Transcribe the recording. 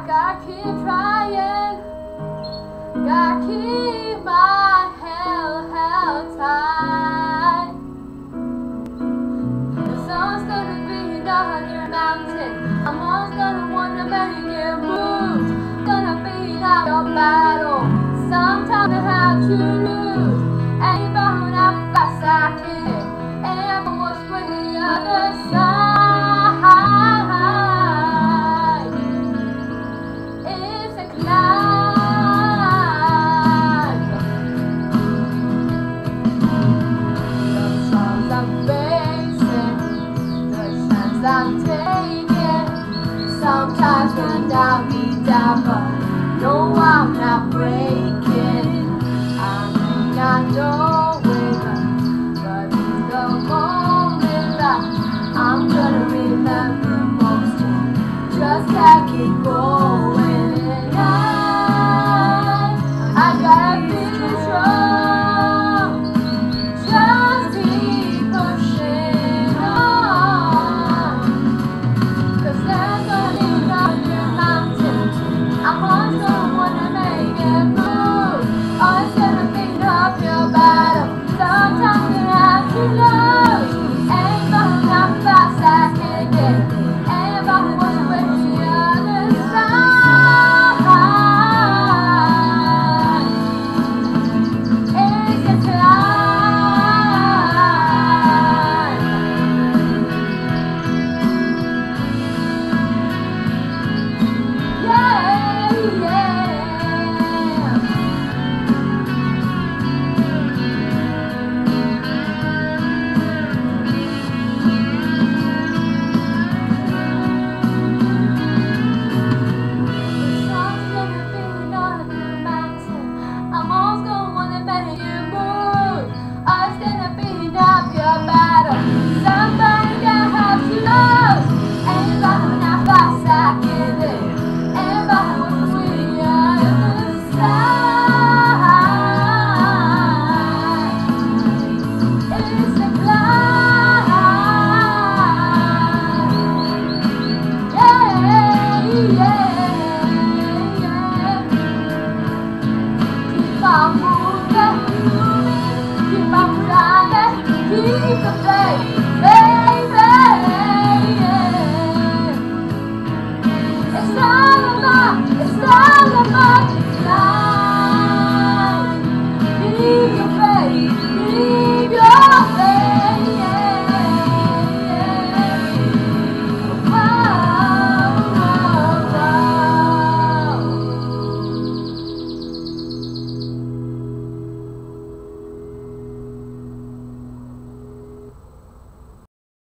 I gotta keep trying. Gotta keep my head held tight. The gonna be another mountain. Gonna wanna make it move. Gonna beat out battle. Sometimes I have to lose. I Sometimes when down, be down, but no, I'm not breaking. I know but the moment that I'm gonna remember most. Just it.